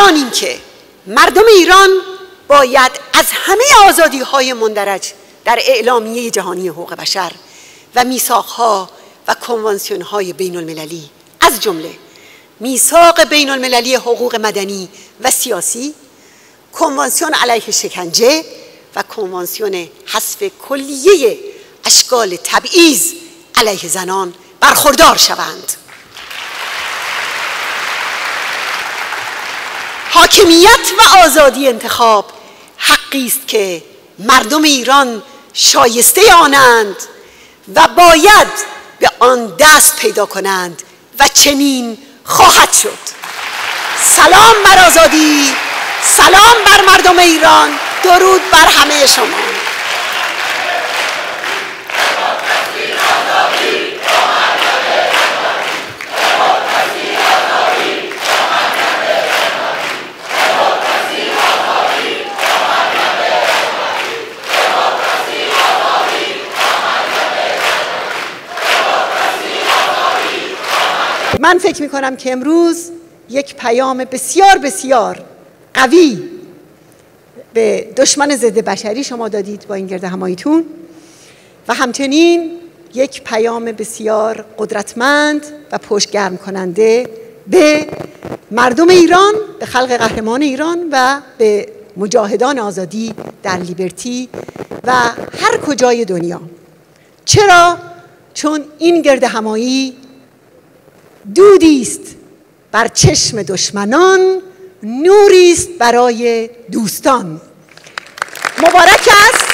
بدانیم که مردم ایران باید از همه آزادی های مندرج در اعلامیه جهانی حقوق بشر و میثاقها و کنوانسیون های بین المللی از جمله میثاق بین المللی حقوق مدنی و سیاسی کنوانسیون علیه شکنجه و کنوانسیون حذف کلیه اشکال تبعیض علیه زنان برخوردار شوند. حاکمیت و آزادی انتخاب حقی است که مردم ایران شایسته آنند و باید به آن دست پیدا کنند و چنین خواهد شد. سلام بر آزادی سلام بر مردم ایران درود بر همه شما. من فکر می کنم که امروز یک پیام بسیار بسیار قوی به دشمن ضد بشری شما دادید با این گرد هماییتون و همچنین یک پیام بسیار قدرتمند و پشتگرم کننده به مردم ایران به خلق قهرمان ایران و به مجاهدان آزادی در لیبرتی و هر کجای دنیا چرا؟ چون این گرد همایی دودی است بر چشم دشمنان نوری است برای دوستان. مبارک است.